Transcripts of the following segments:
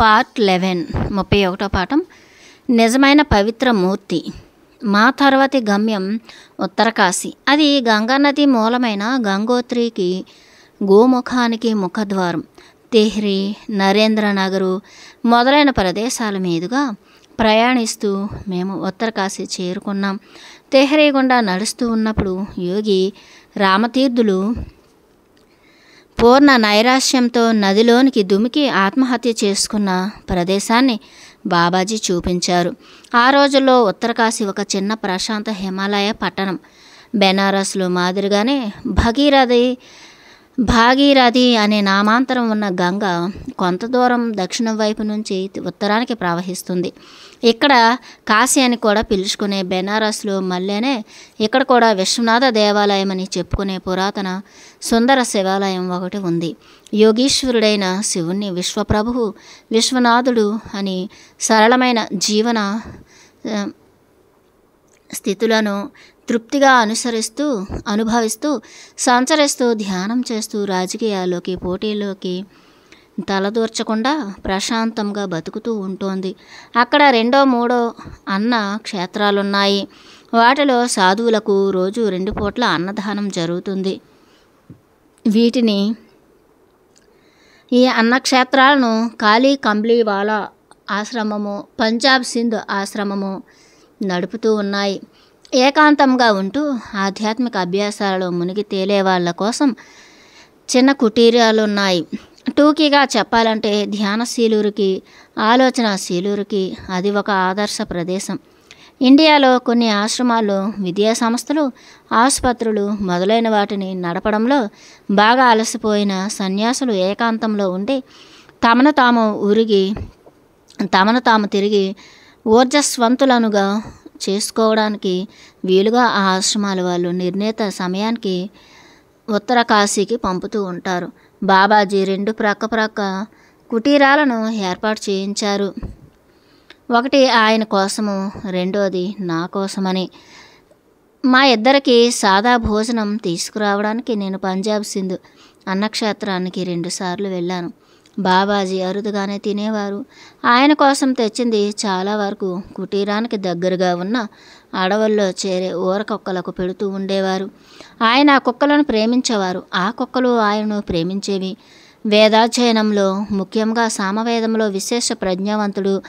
Part eleven ముప్పై ఒకటో పాఠం. నిజమైన పవిత్ర మూర్తి. మా తర్వాతి గమ్యం ఉత్తరకాశి. అది గంగానది మూలమైన గంగోత్రికి గోముఖానికి ముఖద్వారం. తెహ్రీ నరేంద్ర నగరు మొదలైన ప్రదేశాల మీదుగా ప్రయాణిస్తూ మేము ఉత్తరకాశి చేరుకున్నాం. తెహ్రీ గుండా నడుస్తూ ఉన్నప్పుడు యోగి రామతీర్థులు పూర్ణ నైరాశ్యంతో నదిలోనికి దుమికి ఆత్మహత్య చేసుకున్న ప్రదేశాన్ని బాబాజీ చూపించారు. ఆ రోజుల్లో ఉత్తరకాశీ ఒక చిన్న ప్రశాంత హిమాలయ పట్టణం. బెనారస్లో మాదిరిగానే భగీరథి భాగీరథి అనే నామాంతరం ఉన్న గంగ కొంత దూరం దక్షిణం వైపు నుంచి ఉత్తరానికి ప్రవహిస్తుంది. ఇక్కడ కాశీ అని కూడా పిలుచుకునే బెనారస్లో మల్లెనే ఇక్కడ కూడా విశ్వనాథ దేవాలయం అని చెప్పుకునే పురాతన సుందర శివాలయం ఒకటి ఉంది. యోగీశ్వరుడైన శివుణ్ణి విశ్వప్రభువు విశ్వనాథుడు అని సరళమైన జీవన స్థితులను తృప్తిగా అనుసరిస్తూ అనుభవిస్తూ సంచరిస్తూ ధ్యానం చేస్తూ రాజకీయాల్లోకి పోటీల్లోకి తలదూర్చకుండా ప్రశాంతంగా బతుకుతూ ఉంటోంది. అక్కడ రెండో మూడో అన్న క్షేత్రాలున్నాయి. వాటిలో సాధువులకు రోజు రెండు పూట్ల అన్నదానం జరుగుతుంది. వీటిని ఈ అన్నక్షేత్రాలను కాళీ కంబ్లీవాలా ఆశ్రమము పంజాబ్ సింధ్ ఆశ్రమము నడుపుతూ ఉన్నాయి. ఏకాంతంగా ఉంటూ ఆధ్యాత్మిక అభ్యాసాలలో మునిగి తేలే వాళ్ళ కోసం చిన్న కుటీరాలు ఉన్నాయి టూకీగా చెప్పాలంటే ధ్యానశీలురికి ఆలోచనశీలురికి అది ఒక ఆదర్శ ప్రదేశం. ఇండియాలో కొన్ని ఆశ్రమాలు విద్యా సంస్థలు ఆసుపత్రులు మొదలైన వాటిని నడపడంలో బాగా అలసిపోయిన సన్యాసులు ఏకాంతంలో ఉండి తమను తాము ఉరిగి తమను తాము తిరిగి ఊర్జస్వంతులనుగా చేసుకోవడానికి వీలుగా ఆ ఆశ్రమాల వాళ్ళు నిర్ణీత సమయానికి ఉత్తర కాశీకి పంపుతూ ఉంటారు. బాబాజీ రెండు ప్రక్క ప్రక్క కుటీరాలను ఏర్పాటు చేయించారు. ఒకటి ఆయన కోసము రెండోది నా కోసమని. మా ఇద్దరికి సాదా భోజనం తీసుకురావడానికి నేను పంజాబ్ సింధు అన్నక్షేత్రానికి రెండుసార్లు వెళ్ళాను. బాబాజీ అరుదుగానే తినేవారు. ఆయన కోసం తెచ్చింది చాలా వరకు కుటీరానికి దగ్గరగా ఉన్న అడవుల్లో చేరే ఊరకొక్కలకు పెడుతూ ఉండేవారు. ఆయన ఆ కుక్కలను ప్రేమించేవారు. ఆ కుక్కలు ఆయనను ప్రేమించేవి. వేదాధ్యయనంలో ముఖ్యంగా సామవేదంలో విశేష ప్రజ్ఞావంతుడు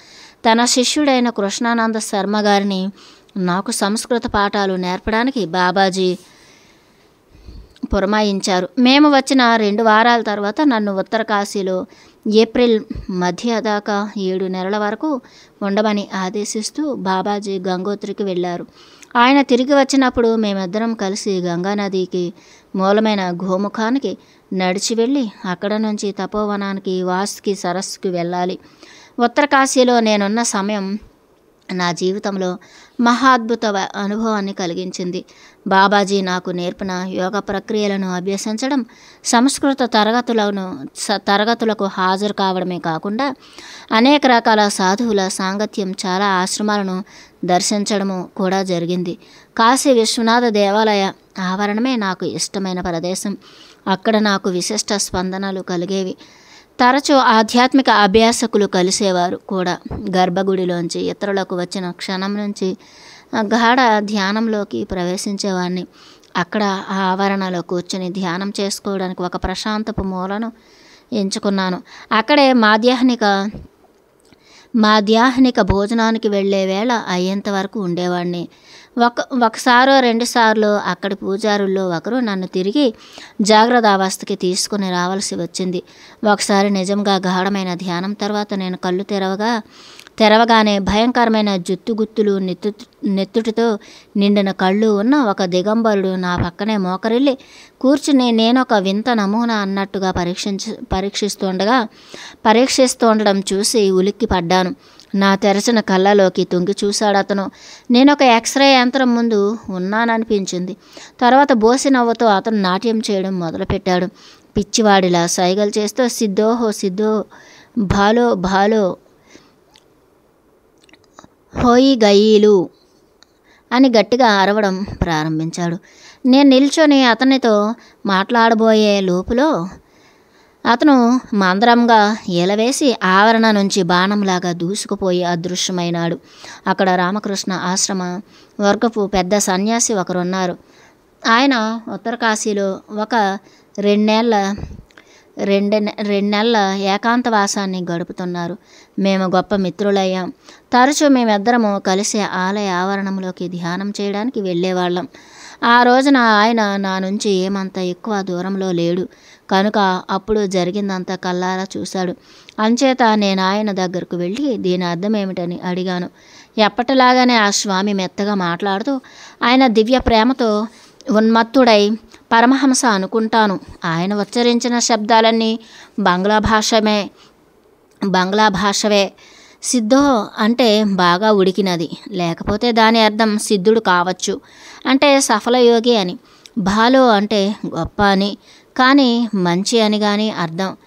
తన శిష్యుడైన కృష్ణానంద శర్మ గారిని నాకు సంస్కృత పాఠాలు నేర్పడానికి బాబాజీ పురమాయించారు. మేము వచ్చిన రెండు వారాల తర్వాత నన్ను ఉత్తర కాశీలో ఏప్రిల్ మధ్య దాకా ఏడు నెలల వరకు ఉండమని ఆదేశిస్తూ బాబాజీ గంగోత్రికి వెళ్ళారు. ఆయన తిరిగి వచ్చినప్పుడు మేమిద్దరం కలిసి గంగానదికి మూలమైన గోముఖానికి నడిచి వెళ్ళి అక్కడ నుంచి తపోవనానికి వాసుకి సరస్సుకి వెళ్ళాలి. ఉత్తర కాశీలో నేనున్న సమయం నా జీవితంలో మహాద్భుత అనుభవాన్ని కలిగించింది. బాబాజీ నాకు నేర్పిన యోగ ప్రక్రియలను అభ్యసించడం సంస్కృత తరగతులను తరగతులకు హాజరు కావడమే కాకుండా అనేక రకాల సాధువుల సాంగత్యం చాలా ఆశ్రమాలను దర్శించడము కూడా జరిగింది. కాశీ విశ్వనాథ దేవాలయ ఆవరణమే నాకు ఇష్టమైన ప్రదేశం. అక్కడ నాకు విశిష్ట స్పందనలు కలిగేవి. తరచూ ఆధ్యాత్మిక అభ్యాసకులు కలిసేవారు కూడా. గర్భగుడిలోంచి ఇతరులకు వచ్చిన క్షణం నుంచి గాఢ ధ్యానంలోకి ప్రవేశించేవాడిని అక్కడ ఆ ఆవరణలో కూర్చొని ధ్యానం చేసుకోవడానికి ఒక ప్రశాంతపు మూలను ఎంచుకున్నాను. అక్కడే మాధ్యాహ్నిక మాధ్యాహ్నిక భోజనానికి వెళ్ళే వేళ అయ్యేంత వరకు ఉండేవాడిని ఒక ఒకసారో రెండుసార్లు అక్కడి పూజారుల్లో ఒకరు నన్ను తిరిగి జాగ్రత్త అవస్థకి తీసుకుని రావాల్సి వచ్చింది. ఒకసారి నిజంగా గాఢమైన ధ్యానం తర్వాత నేను కళ్ళు తెరవగా తెరవగానే భయంకరమైన జుత్తుగుత్తులు నెత్తు నెత్తుటితో నిండిన కళ్ళు ఉన్న ఒక దిగంబరుడు నా పక్కనే మోకరిల్లి కూర్చుని నేను ఒక వింత నమూనా అన్నట్టుగా పరీక్షించ పరీక్షిస్తుండగా పరీక్షిస్తుండడం చూసి ఉలిక్కి పడ్డాను. నా తెరచిన కళ్ళలోకి తొంగి చూశాడు అతను నేను ఒక ఎక్స్రే యంత్రం ముందు ఉన్నాననిపించింది. తర్వాత బోసి నవ్వుతో అతను నాట్యం చేయడం మొదలుపెట్టాడు. పిచ్చివాడిలా సైగలు చేస్తూ సిద్ధోహో సిద్ధో భాలో భాలో హోయి గయీలు అని గట్టిగా అరవడం ప్రారంభించాడు. నేను నిల్చొని అతనితో మాట్లాడబోయే లోపులో అతను మందరంగా ఎలవేసి ఆవరణ నుంచి బాణంలాగా దూసుకుపోయి అదృశ్యమైనాడు. అక్కడ రామకృష్ణ ఆశ్రమ వర్గపు పెద్ద సన్యాసి ఒకరున్నారు. ఆయన ఉత్తరకాశీలో ఒక రెండేళ్ళ రెండు రెండు నెలల ఏకాంతవాసాన్ని గడుపుతున్నారు. మేము గొప్ప మిత్రులయ్యాం. తరచూ మేమిద్దరము కలిసి ఆలయ ఆవరణంలోకి ధ్యానం చేయడానికి వెళ్ళేవాళ్ళం. ఆ రోజున ఆయన నా నుంచి ఏమంత ఎక్కువ దూరంలో లేడు. కనుక అప్పుడు జరిగిందంతా కల్లారా చూశాడు. అంచేత నేను ఆయన దగ్గరకు వెళ్ళి దీని అర్థం ఏమిటని అడిగాను. ఎప్పటిలాగానే ఆ స్వామి మెత్తగా మాట్లాడుతూ ఆయన దివ్య ప్రేమతో ఉన్మత్తుడై పరమహంస అనుకుంటాను. ఆయన ఉచ్చరించిన శబ్దాలన్నీ బంగ్లా భాషమే. బంగ్లా భాషవే. సిద్ధో అంటే బాగా ఉడికినది. లేకపోతే దాని అర్థం సిద్ధుడు కావచ్చు. అంటే సఫల యోగి అని. బాలో అంటే గొప్ప అని. కానీ మంచి అని కానీ అర్థం.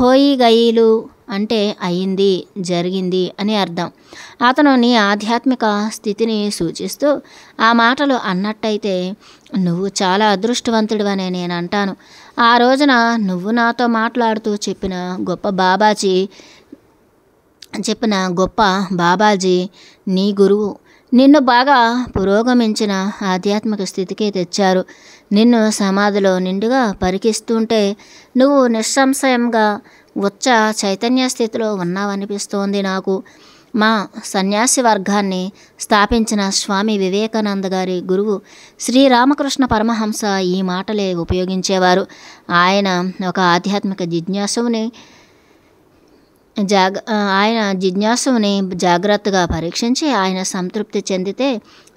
హోయి గయీలు అంటే అయింది జరిగింది అని అర్థం. అతను నీ ఆధ్యాత్మిక స్థితిని సూచిస్తూ ఆ మాటలు అన్నట్టయితే నువ్వు చాలా అదృష్టవంతుడివనే నేను అంటాను. ఆ రోజున నువ్వు నాతో మాట్లాడుతూ చెప్పిన గొప్ప బాబాజీ చెప్పిన గొప్ప బాబాజీ నీ గురువు. నిన్ను బాగా పురోగమించిన ఆధ్యాత్మిక స్థితికి తెచ్చారు. నిన్ను సమాధిలో నిండుగా పరికిస్తుంటే నువ్వు నిస్సంశయంగా ఉచ్చ చైతన్య స్థితిలో ఉన్నావనిపిస్తోంది నాకు. మా సన్యాసి వర్గాన్ని స్థాపించిన స్వామి వివేకానంద గారి గురువు శ్రీరామకృష్ణ పరమహంస ఈ మాటలే ఉపయోగించేవారు. ఆయన ఒక ఆధ్యాత్మిక జిజ్ఞాసుని జాగ ఆయన జిజ్ఞాసుని జాగ్రత్తగా పరీక్షించి ఆయన సంతృప్తి చెందితే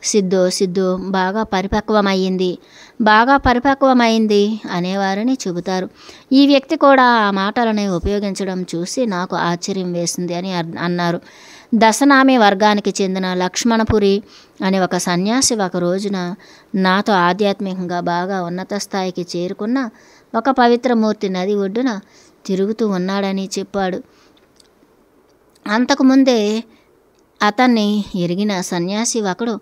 సిద్ధు సిద్ధు బాగా పరిపక్వమైంది బాగా పరిపక్వమైంది అనేవారని చెబుతారు ఈ వ్యక్తి కూడా ఆ మాటలని ఉపయోగించడం చూసి నాకు ఆశ్చర్యం వేసింది అని అర్- అన్నారు. దశనామి వర్గానికి చెందిన లక్ష్మణపురి అనే ఒక సన్యాసి ఒక రోజున నాతో ఆధ్యాత్మికంగా బాగా ఉన్నత స్థాయికి చేరుకున్న ఒక పవిత్రమూర్తి నది ఒడ్డున తిరుగుతూ ఉన్నాడని చెప్పాడు. అంతకుముందే అతన్ని ఎరిగిన సన్యాసి ఒకడు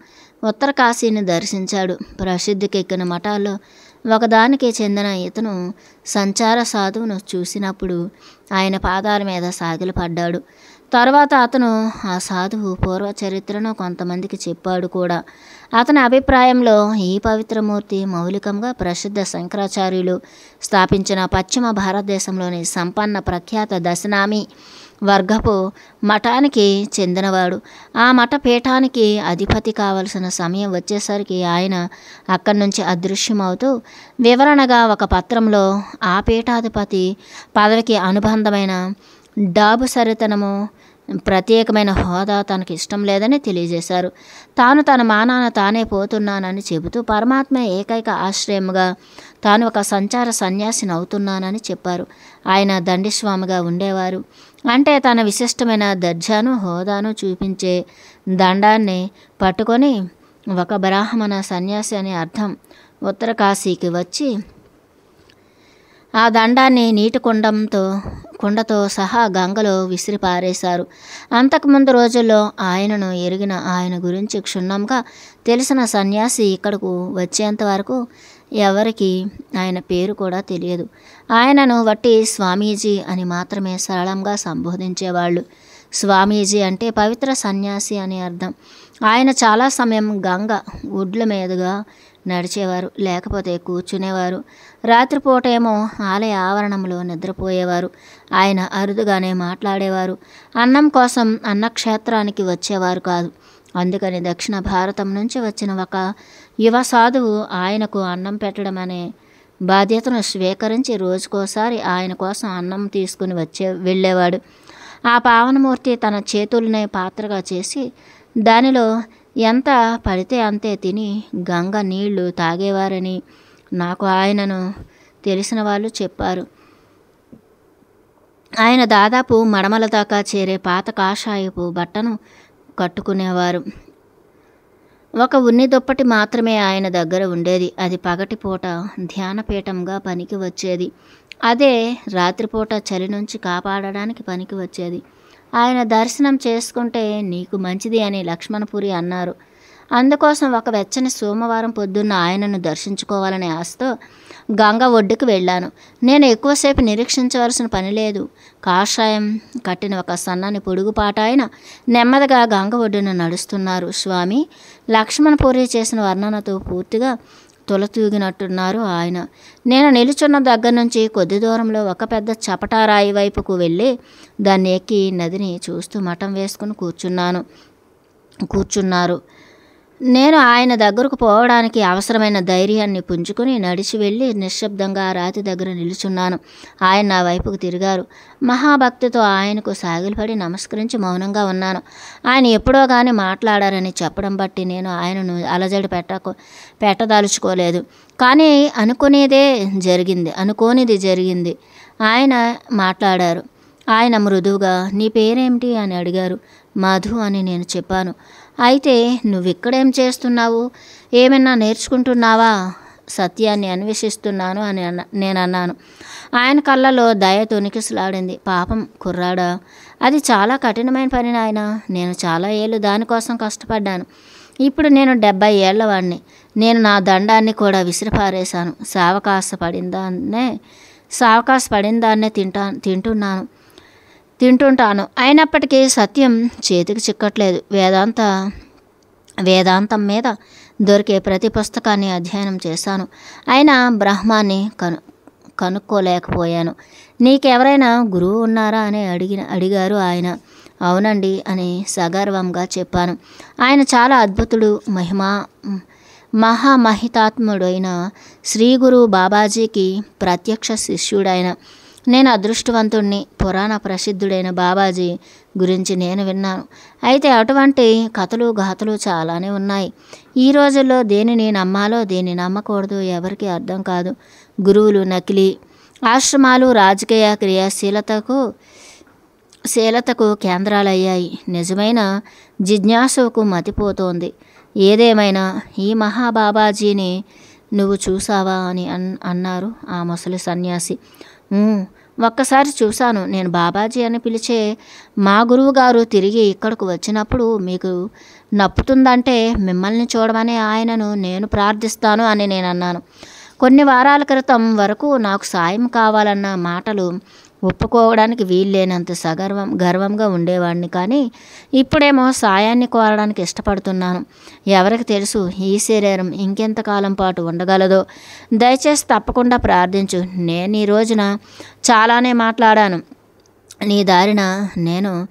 ఉత్తర కాశీని దర్శించాడు. ప్రసిద్ధికెక్కిన మఠాల్లో ఒకదానికి చెందిన ఇతను సంచార సాధువును చూసినప్పుడు ఆయన పాదాల మీద సాగిలపడ్డాడు తర్వాత అతను ఆ సాధువు పూర్వ చరిత్రను కొంతమందికి చెప్పాడు కూడా. అతని అభిప్రాయంలో ఈ పవిత్రమూర్తి మౌలికంగా ప్రసిద్ధ శంకరాచార్యులు స్థాపించిన పశ్చిమ భారతదేశంలోని సంపన్న ప్రఖ్యాత దశనామి వర్గపు మఠానికి చెందినవాడు. ఆ మఠ పీఠానికి అధిపతి కావలసిన సమయం వచ్చేసరికి ఆయన అక్కడి నుంచి అదృశ్యమవుతూ వివరణగా ఒక పత్రంలో ఆ పీఠాధిపతి పదవికి అనుబంధమైన డాబు సరితనము ప్రత్యేకమైన హోదా తనకి ఇష్టం లేదని తెలియజేశారు. తాను తన మానాన తానే పోతున్నానని చెబుతూ పరమాత్మ ఏకైక ఆశ్రయముగా తాను ఒక సంచార సన్యాసిని అవుతున్నానని చెప్పారు. ఆయన దండిస్వామిగా ఉండేవారు. అంటే తన విశిష్టమైన దర్జాను హోదాను చూపించే దండాన్ని పట్టుకొని ఒక బ్రాహ్మణ సన్యాసి అని అర్థం. ఉత్తర కాశీకి వచ్చి ఆ దండాన్ని నీటి కుండంతో కుండతో సహా గంగలో విసిరి పారేశారు. అంతకుముందు రోజుల్లో ఆయనను ఎరిగిన ఆయన గురించి క్షుణ్ణంగా తెలిసిన సన్యాసి ఇక్కడకు వచ్చేంత వరకు ఎవరికి? ఆయన పేరు కూడా తెలియదు. ఆయనను వట్టి స్వామీజీ అని మాత్రమే సరళంగా సంబోధించేవాళ్ళు. స్వామీజీ అంటే పవిత్ర సన్యాసి అని అర్థం. ఆయన చాలా సమయం గంగ ఒడ్ల మీదుగా నడిచేవారు లేకపోతే కూర్చునేవారు. రాత్రిపూట ఏమో ఆలయ ఆవరణంలో నిద్రపోయేవారు. ఆయన అరుదుగానే మాట్లాడేవారు. అన్నం కోసం అన్నక్షేత్రానికి వచ్చేవారు కాదు. అందుకని దక్షిణ భారతం నుంచి వచ్చిన ఒక యువ సాధువు ఆయనకు అన్నం పెట్టడం అనే బాధ్యతను స్వీకరించి రోజుకోసారి ఆయన కోసం అన్నం తీసుకుని వచ్చే వెళ్ళేవాడు. ఆ పావనమూర్తి తన చేతులనే పాత్రగా చేసి దానిలో ఎంత పడితే అంతే తిని గంగ నీళ్ళు తాగేవారని నాకు ఆయనను తెలిసిన వాళ్ళు చెప్పారు. ఆయన దాదాపు మడమల దాకా చేరే పాత కాషాయపు బట్టను కట్టుకునేవారు. ఒక ఉన్ని దుప్పటి మాత్రమే ఆయన దగ్గర ఉండేది. అది పగటిపూట ధ్యానపీఠంగా పనికి వచ్చేది. అదే రాత్రిపూట చలి నుంచి కాపాడడానికి పనికి వచ్చేది. ఆయన దర్శనం చేసుకుంటే నీకు మంచిది అని లక్ష్మణపురి అన్నారు. అందుకోసం ఒక వెచ్చని సోమవారం పొద్దున్న ఆయనను దర్శించుకోవాలనే ఆశతో గంగ ఒడ్డుకు వెళ్ళాను. నేను ఎక్కువసేపు నిరీక్షించవలసిన పని లేదు. కాషాయం కట్టిన ఒక సన్నని పొడుగుపాట ఆయన నెమ్మదిగా గంగ ఒడ్డున నడుస్తున్నారు. స్వామి లక్ష్మణపూరి చేసిన వర్ణనతో పూర్తిగా తులతూగినట్టున్నారు ఆయన. నేను నిలుచున్న దగ్గర నుంచి కొద్ది దూరంలో ఒక పెద్ద చపటారాయి వైపుకు వెళ్ళి దాన్ని ఎక్కి నదిని చూస్తూ మఠం వేసుకుని కూర్చున్నాను. కూర్చున్నారు. నేను ఆయన దగ్గరకు పోవడానికి అవసరమైన ధైర్యాన్ని పుంజుకొని నడిచి వెళ్ళి నిశ్శబ్దంగా రాతి దగ్గర నిలుచున్నాను. ఆయన నా వైపుకు తిరిగారు. మహాభక్తితో ఆయనకు సాగిలపడి నమస్కరించి మౌనంగా ఉన్నాను. ఆయన ఎప్పుడో కానీ మాట్లాడారని చెప్పడం బట్టి నేను ఆయనను అలజడి పెట్టకు పెట్టదలుచుకోలేదు. కానీ అనుకునేదే జరిగింది అనుకోనిది జరిగింది. ఆయన మాట్లాడారు. ఆయన మృదువుగా నీ పేరేమిటి? అని అడిగారు. మధు అని నేను చెప్పాను. అయితే నువ్విక్కడేం చేస్తున్నావు? ఏమైనా నేర్చుకుంటున్నావా? సత్యాన్ని అన్వేషిస్తున్నాను అని అన్న నేను అన్నాను ఆయన కళ్ళలో దయ తొనికిసలాడింది. పాపం కుర్రాడా? అది చాలా కఠినమైన పని నాయన. నేను చాలా ఏళ్ళు దానికోసం కష్టపడ్డాను. ఇప్పుడు నేను డెబ్బై ఏళ్ళవాడిని నేను నా దండాన్ని కూడా విసిరిపారేశాను. సావకాశ పడిందాన్నే సావకాశ పడిందాన్నే తింటా తింటున్నాను. తింటుంటాను. అయినప్పటికీ సత్యం చేతికి చిక్కట్లేదు. వేదాంత వేదాంతం మీద దొరికే ప్రతి పుస్తకాన్ని అధ్యయనం చేశాను. అయినా బ్రహ్మాన్ని కను కనుక్కోలేకపోయాను. నీకెవరైనా గురువు ఉన్నారా అని అడిగిన అడిగారు ఆయన. అవునండి అని సగర్వంగా చెప్పాను. ఆయన చాలా అద్భుతుడు మహిమా మహామహితాత్ముడైన శ్రీ గురు బాబాజీకి ప్రత్యక్ష శిష్యుడైన నేను అదృష్టవంతుణ్ణి పురాణ ప్రసిద్ధుడైన బాబాజీ గురించి నేను విన్నాను. అయితే అటువంటి కథలు గాథలు చాలానే ఉన్నాయి. ఈ రోజుల్లో దేనిని నమ్మాలో దేన్ని నమ్మకూడదు ఎవరికీ అర్థం కాదు. గురువులు నకిలీ ఆశ్రమాలు రాజకీయ క్రియాశీలతకు శీలతకు కేంద్రాలయ్యాయి. నిజమైన జిజ్ఞాసుకు మతిపోతోంది. ఏదేమైనా ఈ మహాబాబాజీని నువ్వు చూసావా అని అన్ అన్నారు ఆ ముసలి సన్యాసి. ఒక్కసారి చూశాను. నేను బాబాజీ అని పిలిచే మా గురువు గారు తిరిగి ఇక్కడకు వచ్చినప్పుడు మీకు నప్పుతుందంటే మిమ్మల్ని చూడమని ఆయనను నేను ప్రార్థిస్తాను అని నేను అన్నాను కొన్ని వారాల క్రితం వరకు నాకు సాయం కావాలన్న మాటలు ఒప్పుకోవడానికి వీల్లేనంత సగర్వం గర్వంగా ఉండేవాడిని కానీ ఇప్పుడేమో సాయాన్ని కోరడానికి ఇష్టపడుతున్నాను. ఎవరికి తెలుసు ఈ శరీరం ఇంకెంతకాలం పాటు ఉండగలదో. దయచేసి తప్పకుండా ప్రార్థించు. నేను ఈ రోజున చాలానే మాట్లాడాను. నీ దారిన నేను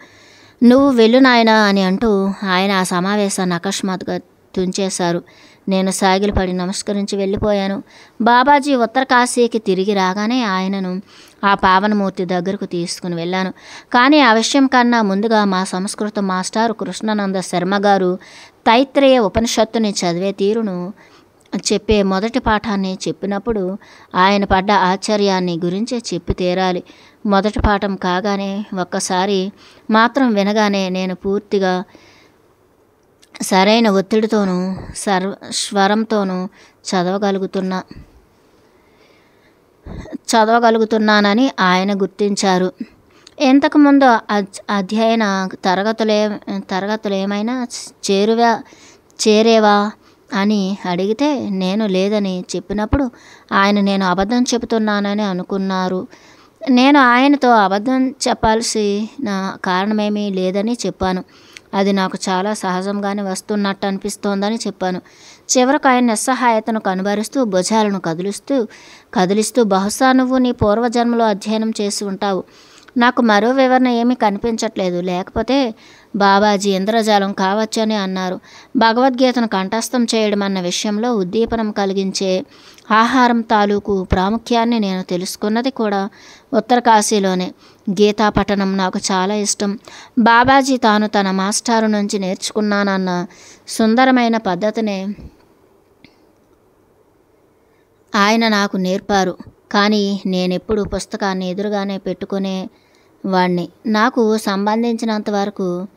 నువ్వు వెళ్ళు నాయనా అని అంటూ ఆయన ఆ సమావేశాన్ని అకస్మాత్తుగా తుంచేశారు. నేను సాగిలపడి నమస్కరించి వెళ్ళిపోయాను. బాబాజీ ఉత్తర కాశీకి తిరిగి రాగానే ఆయనను ఆ పావనమూర్తి దగ్గరకు తీసుకుని వెళ్ళాను. కానీ ఆ విషయం కన్నా ముందుగా మా సంస్కృత మాస్టారు కృష్ణానంద శర్మ గారు తైత్రేయ ఉపనిషత్తుని చదివే తీరును చెప్పే మొదటి పాఠాన్ని చెప్పినప్పుడు ఆయన పడ్డ ఆశ్చర్యాన్ని గురించి చెప్పి తీరాలి. మొదటి పాఠం కాగానే ఒక్కసారి మాత్రం వినగానే నేను పూర్తిగా సరైన ఒత్తిడితోనూ సర్వ స్వరంతోనూ చదవగలుగుతున్నా చదవగలుగుతున్నానని ఆయన గుర్తించారు. ఇంతకుముందు అధ్యయన తరగతులే తరగతులు ఏమైనా చేరువా చేరేవా అని అడిగితే నేను లేదని చెప్పినప్పుడు ఆయన నేను అబద్ధం చెబుతున్నానని అనుకున్నారు. నేను ఆయనతో అబద్ధం చెప్పాల్సిన కారణమేమీ లేదని చెప్పాను. అది నాకు చాలా సహజంగానే వస్తున్నట్టు అనిపిస్తోందని చెప్పాను. చివరకు ఆయన నిస్సహాయతను కనుబరుస్తూ భుజాలను కదిలిస్తూ కదిలిస్తూ బహుశా నువ్వు నీ పూర్వజన్మలో అధ్యయనం చేసి ఉంటావు. నాకు మరో వివరణ ఏమీ కనిపించట్లేదు. లేకపోతే బాబాజీ ఇంద్రజాలం కావచ్చని అన్నారు. భగవద్గీతను కంఠస్థం చేయడం అన్న విషయంలో ఉద్దీపనం కలిగించే ఆహారం తాలూకు ప్రాముఖ్యాన్ని నేను తెలుసుకున్నది కూడా ఉత్తరకాశీలోనే గీతా పఠనం నాకు చాలా ఇష్టం. బాబాజీ తాను తన మాస్టారు నుంచి నేర్చుకున్నానన్న సుందరమైన పద్ధతినే ఆయన నాకు నేర్పారు. కానీ నేనెప్పుడు పుస్తకాన్ని ఎదురుగానే పెట్టుకునే వాణ్ణి నాకు సంబంధించినంత వరకు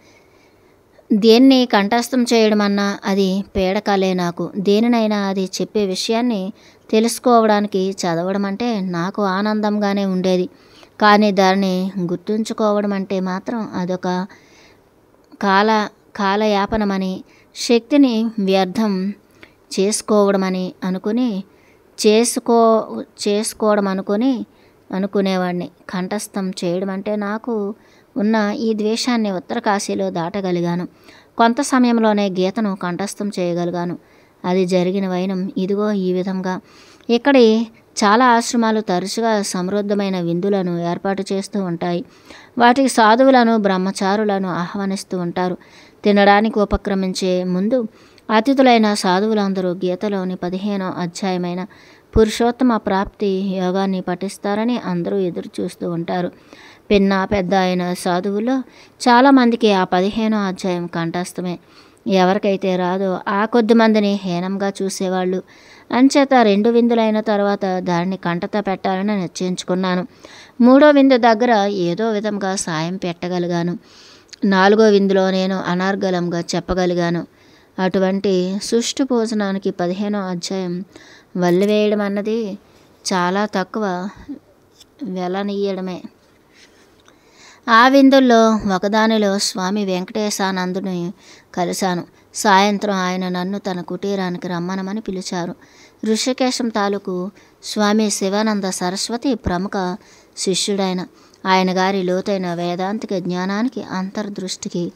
దేన్ని కంఠస్థం చేయడం అన్నా అది పీడకలే నాకు. దేనినైనా అది చెప్పే విషయాన్ని తెలుసుకోవడానికి చదవడం అంటే నాకు ఆనందంగానే ఉండేది. కానీ దాన్ని గుర్తుంచుకోవడం అంటే మాత్రం అదొక కాల కాలయాపనమని శక్తిని వ్యర్థం చేసుకోవడమని అనుకుని చేసుకో చేసుకోవడం అనుకుని అనుకునేవాడిని కంఠస్థం చేయడం అంటే నాకు ఉన్న ఈ ద్వేషాన్ని ఉత్తరకాశీలో దాటగలిగాను. కొంత సమయంలోనే గీతను కంఠస్థం చేయగలిగాను. అది జరిగిన వైనం ఇదిగో ఈ విధంగా. ఇక్కడి చాలా ఆశ్రమాలు తరచుగా సమృద్ధమైన విందులను ఏర్పాటు చేస్తూ ఉంటాయి. వాటికి సాధువులను బ్రహ్మచారులను ఆహ్వానిస్తూ ఉంటారు. తినడానికి ఉపక్రమించే ముందు అతిథులైన సాధువులందరూ గీతలోని పదిహేనో అధ్యాయమైన పురుషోత్తమ ప్రాప్తి యోగాన్ని పఠిస్తారని అందరూ ఎదురు చూస్తూ ఉంటారు. పిన్న పెద్ద అయిన సాధువుల్లో చాలామందికి ఆ పదిహేనో అధ్యాయం కంఠస్థమే. ఎవరికైతే రాదో ఆ కొద్ది మందిని హీనంగా చూసేవాళ్ళు. అంచేత రెండు విందులైన తర్వాత దాన్ని కంటత పెట్టాలని నిశ్చయించుకున్నాను. మూడో విందు దగ్గర ఏదో విధంగా సాయం పెట్టగలిగాను. నాలుగో విందులో నేను అనార్గలంగా చెప్పగలిగాను. అటువంటి సుష్టు భోజనానికి పదిహేనో అధ్యాయం వల్లివేయడం అన్నది చాలా తక్కువ వెలనీయడమే. ఆ విందుల్లో ఒకదానిలో స్వామి వెంకటేశానందుని కలిశాను. సాయంత్రం ఆయన నన్ను తన కుటీరానికి రమ్మనమని పిలిచారు. ఋషికేశం తాలూకు స్వామి శివానంద సరస్వతి ప్రముఖ శిష్యుడైన. ఆయన గారి లోతైన వేదాంతిక జ్ఞానానికి అంతర్దృష్టికి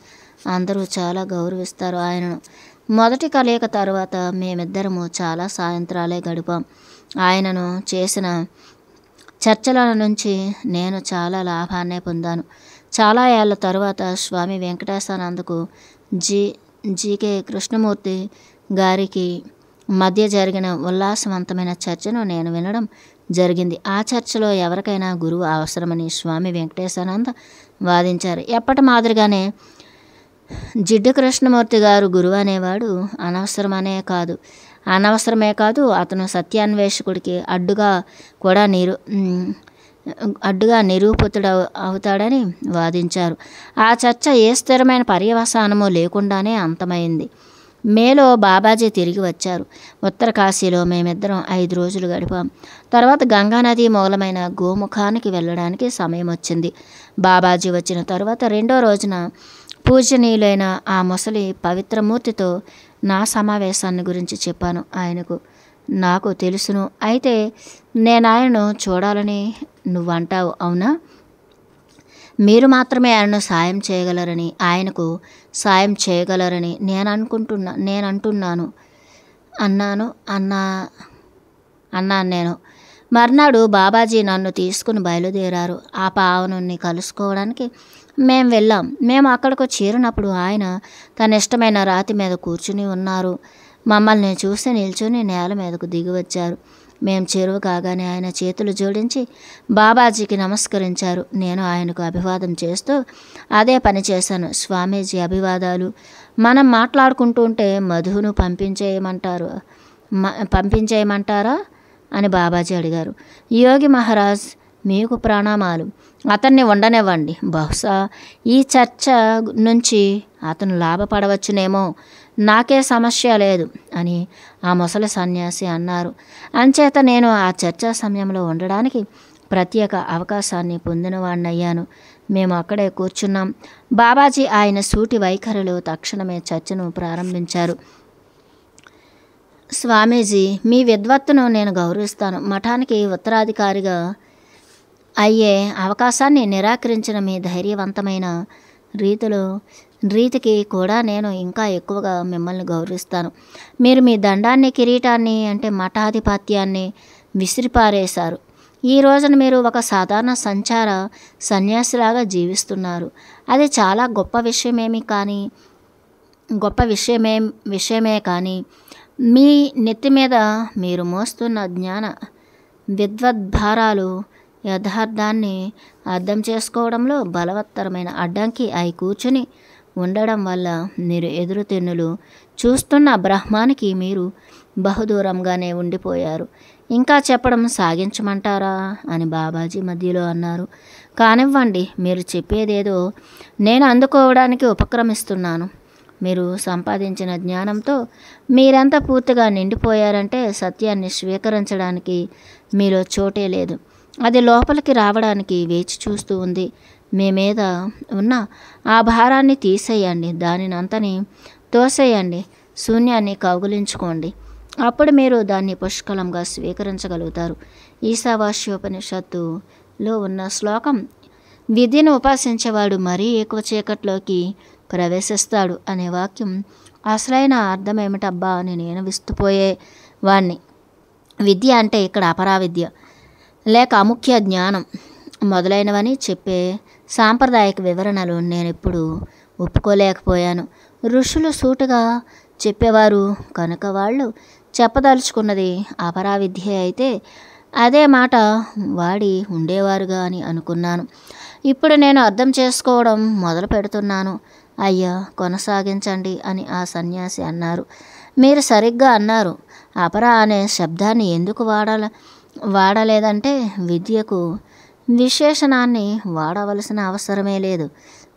అందరూ చాలా గౌరవిస్తారు ఆయనను. మొదటి కలయిక తర్వాత మేమిద్దరము చాలా సాయంత్రాలే గడిపాం. ఆయనను చేసిన చర్చల నుంచి నేను చాలా లాభాన్నే పొందాను. చాలా ఏళ్ళ తరువాత స్వామి వెంకటేశానందకు జి జీకే కృష్ణమూర్తి గారికి మధ్య జరిగిన ఉల్లాసవంతమైన చర్చను నేను వినడం జరిగింది. ఆ చర్చలో ఎవరికైనా గురువు అవసరమని స్వామి వెంకటేశానంద వాదించారు. ఎప్పటి మాదిరిగానే జిడ్డు కృష్ణమూర్తి గారు గురువు అనేవాడు అనవసరమనే కాదు. అనవసరమే కాదు అతను సత్యాన్వేషకుడికి అడ్డుగా కూడా నిరు అడ్డుగా నిరూపితుడు అవుతాడని వాదించారు. ఆ చర్చ ఏ స్థిరమైన పర్యవసానము లేకుండానే అంతమైంది. మేలో బాబాజీ తిరిగి వచ్చారు. ఉత్తర కాశీలో మేమిద్దరం ఐదు రోజులు గడిపాం. తర్వాత గంగానది మూలమైన గోముఖానికి వెళ్ళడానికి సమయం వచ్చింది. బాబాజీ వచ్చిన తర్వాత రెండో రోజున పూజనీయులైన ఆ ముసలి పవిత్రమూర్తితో నా సమావేశాన్ని గురించి చెప్పాను ఆయనకు. నాకు తెలుసును. అయితే నేను ఆయనను చూడాలని నువ్వంటావు అవునా? మీరు మాత్రమే ఆయనను సాయం చేయగలరని ఆయనకు సాయం చేయగలరని నేను అనుకుంటున్నా నేను అంటున్నాను అన్నాను అన్నా అన్నాను నేను. మర్నాడు బాబాజీ నన్ను తీసుకుని బయలుదేరారు. ఆ పావనుని కలుసుకోవడానికి మేము వెళ్ళాం. మేము అక్కడికి చేరినప్పుడు ఆయన తన ఇష్టమైన రాతి మీద కూర్చుని ఉన్నారు. మమ్మల్ని చూసి నిల్చుని నేల మీదకు దిగి వచ్చారు. మేము చెరువు కాగానే ఆయన చేతులు జోడించి బాబాజీకి నమస్కరించారు. నేను ఆయనకు అభివాదం చేస్తూ అదే పని చేశాను. స్వామీజీ అభివాదాలు. మనం మాట్లాడుకుంటూ ఉంటే పంపించేయమంటారు. మ- పంపించేయమంటారా? అని బాబాజీ అడిగారు. యోగి మహారాజ్ మీకు ప్రణామాలు. అతన్ని ఉండనివ్వండి. బహుశా ఈ చర్చ నుంచి అతను లాభపడవచ్చునేమో. నాకే సమస్య లేదు అని ఆ ముసలి సన్యాసి అన్నారు. అంచేత నేను ఆ చర్చా సమయంలో ఉండడానికి ప్రత్యేక అవకాశాన్ని పొందినవాణ్ణయ్యాను. మేము అక్కడే కూర్చున్నాం. బాబాజీ ఆయన సూటి వైఖరిలో తక్షణమే చర్చను ప్రారంభించారు. స్వామీజీ మీ విద్వత్తును నేను గౌరవిస్తాను. మఠానికి ఉత్తరాధికారిగా అయ్యే అవకాశాన్ని నిరాకరించిన మీ ధైర్యవంతమైన రీతిలో రీతికి కూడా నేను ఇంకా ఎక్కువగా మిమ్మల్ని గౌరవిస్తాను. మీరు మీ దండాన్ని కిరీటాన్ని అంటే మఠాధిపత్యాన్ని విసిరిపారేశారు. ఈ రోజున మీరు ఒక సాధారణ సంచార సన్యాసిలాగా జీవిస్తున్నారు. అది చాలా గొప్ప విషయమేమి కానీ గొప్ప విషయమే విషయమే కానీ మీ నెత్తి మీద మీరు మోస్తున్న జ్ఞాన విద్వద్భారాలు యథార్థాన్ని అర్థం చేసుకోవడంలో బలవత్తరమైన అడ్డంకి అయి కూర్చుని ఉండడం వల్ల మీరు ఎదురు తెన్నులు చూస్తున్న బ్రహ్మానికి మీరు బహుదూరంగానే ఉండిపోయారు. ఇంకా చెప్పడం సాగించమంటారా? అని బాబాజీ మధ్యలో అన్నారు. కానివ్వండి మీరు చెప్పేదేదో నేను అందుకోవడానికి ఉపక్రమిస్తున్నాను. మీరు సంపాదించిన జ్ఞానంతో మీరంతా పూర్తిగా నిండిపోయారంటే సత్యాన్ని స్వీకరించడానికి మీలో చోటే లేదు. అది లోపలికి రావడానికి వేచి చూస్తూ ఉంది. మీ మీద ఉన్న ఆ భారాన్ని తీసేయండి. దానిని అంతని తోసేయండి. శూన్యాన్ని కౌగులించుకోండి. అప్పుడు మీరు దాన్ని పుష్కలంగా స్వీకరించగలుగుతారు. ఈశావాస్యోపనిషత్తులో ఉన్న శ్లోకం విద్యను ఉపాసించేవాడు మరీ ఎక్కువ చీకట్లోకి ప్రవేశిస్తాడు అనే వాక్యం అసలైన అర్థం ఏమిటబ్బా అని నేను విస్తుపోయే వాణ్ణి. విద్య అంటే ఇక్కడ అపరావిద్య. లేక అముఖ్య జ్ఞానం మొదలైనవని చెప్పే సాంప్రదాయక వివరణలు నేను ఇప్పుడు ఒప్పుకోలేకపోయాను. ఋషులు సూటుగా చెప్పేవారు కనుక వాళ్ళు చెప్పదలుచుకున్నది అపరావిద్య అయితే అదే మాట వాడి ఉండేవారుగా అని అనుకున్నాను. ఇప్పుడు నేను అర్థం చేసుకోవడం మొదలు పెడుతున్నాను అయ్యా కొనసాగించండి అని ఆ సన్యాసి అన్నారు. మీరు సరిగ్గా అన్నారు. అపర అనే శబ్దాన్ని ఎందుకు వాడాల వాడలేదంటే విద్యకు విశేషణాన్ని వాడవలసిన అవసరమే లేదు.